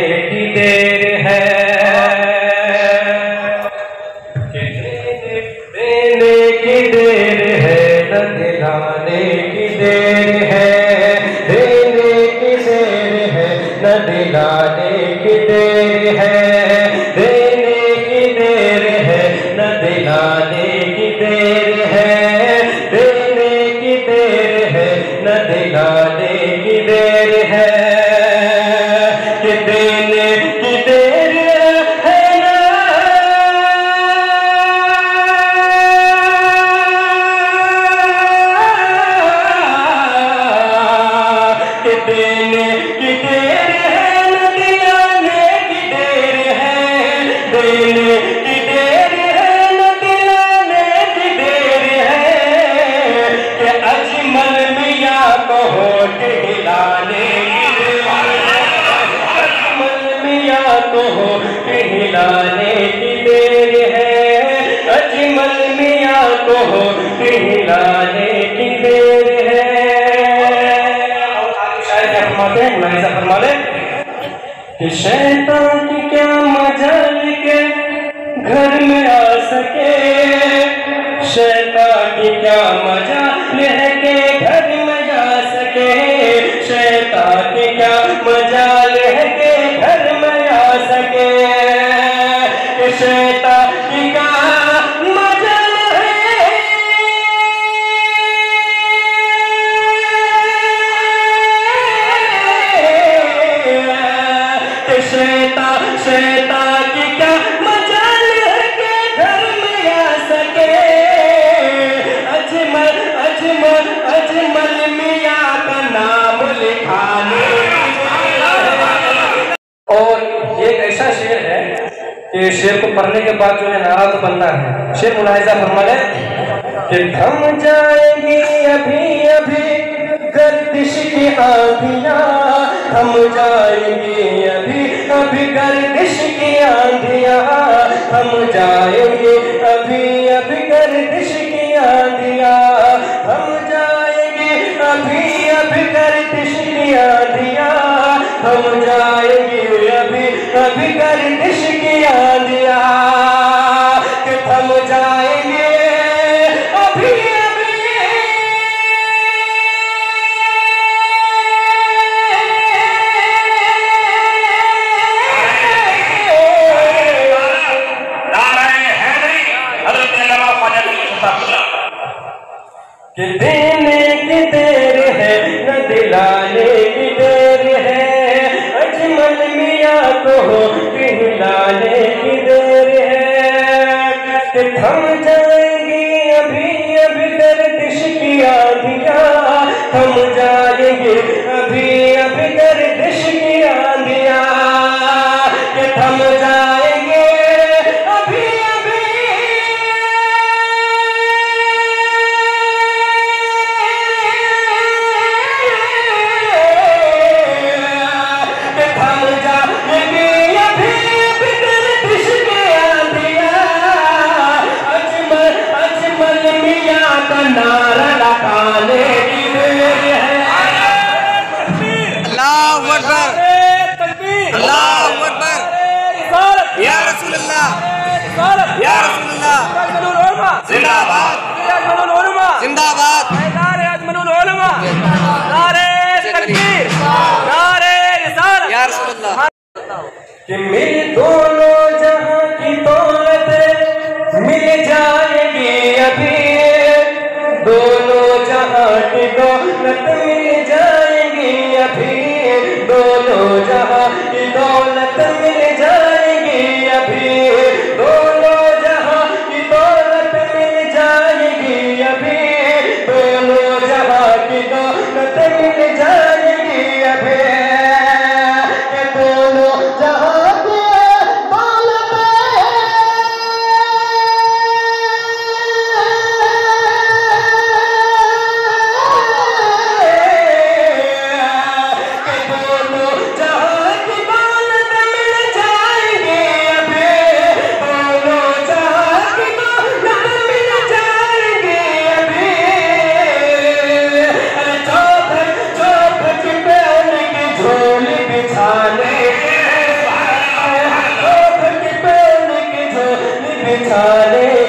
کی دیر ہے۔ دینے کی دیر ہے، نہ دلانے کی دیر ہے۔ دینے کی دیر ہے، نہ دلانے کی دیر ہے۔ دینے کی دیر ہے، نہ دلانے کی دیر کو ہوٹ ہلانے کی دیر ہے۔ اور آگے فرما لیں کہ شیطان کی کیا مجال کے گھر میں آ سکے۔ شیطان کی کیا مجال ہے کہ گھر میں جا سکے۔ شیطان کی کیا شیر شعر کو پڑھنے کے بعد جو ہے ناراض بننا ہے۔ شعر ملاحظہ فرما لے۔ کہ تھم جائیں گی ابھی ابھی گردش کی آندھیاں تھم جائیں گی ابھی ابھی گردش کی آندیاں تھم جائیں کہ دینے کی دیر ہے، نہ دلانے کی دیر ہے۔ اجمل میاں کو ہلانے کی دیر ہے۔ کہ تھم جائیں گی ابھی ابھی گردش کی آندیاں تھم جائیں کہ مل دونوں جہاں کی دولت مل دولت مل جائے گی ابھی دونوں جہاں کی دولت مل جائے گی ابھی دونوں جہاں کی دولت مل جائے گی ابھی دونوں جہاں کی دولت مل جائے খালে